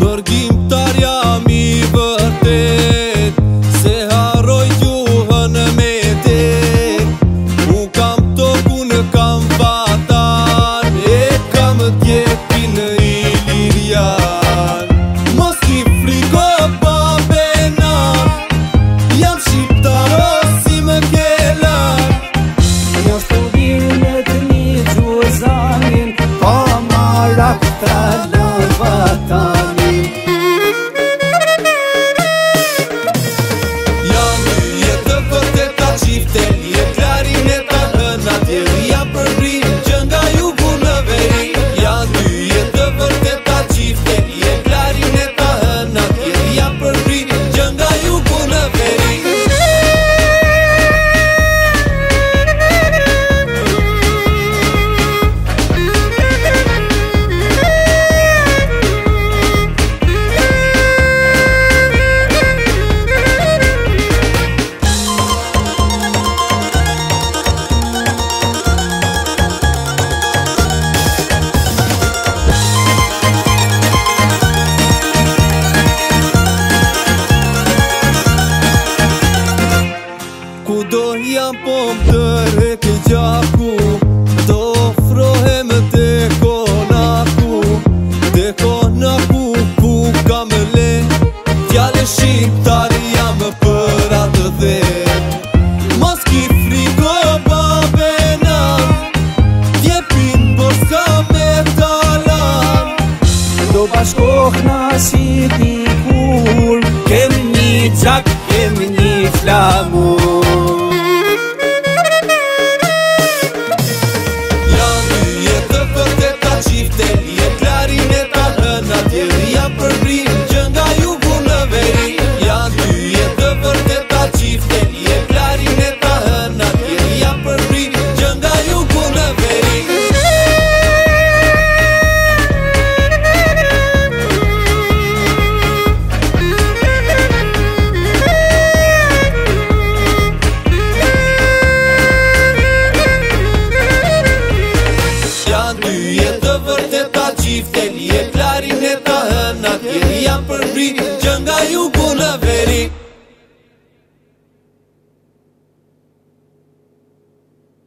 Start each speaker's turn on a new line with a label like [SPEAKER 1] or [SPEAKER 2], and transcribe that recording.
[SPEAKER 1] Mërgjim tarja mi vërdet Se haroj ju hënë medet Nuk kam toku në kam fatar E kam tjefi në ilirjar Mos një friko pa benar Jam shqiptaro si më kelar Njo shturin e të Pa marra këtër jam të reke gjaku Do frohe me deko konaku Deko naku ku ka le Fjale shqiptari jam për atë dhe Mos ki friko pa vena Djepin bërsa me talan Do bashkoh në asit i kul Kemi një gjak, kemi një flamur Dhe li e klarin e të hëna Kërë jam përbri Gjënga ju kona veri